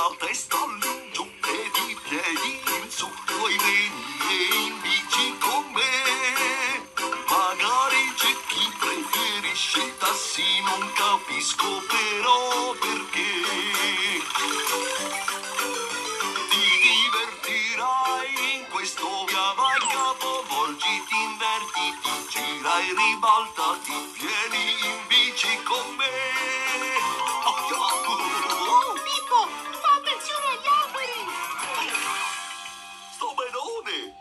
la testa all'ingiù ed i piedi in su, puoi venire in bici con me. Magari c'è chi preferisce i tassi, non capisco però perché. Ti divertirai in questo via vai capovolgi, ti inverti, ti gira e ribalta, ti vieni in bici con money.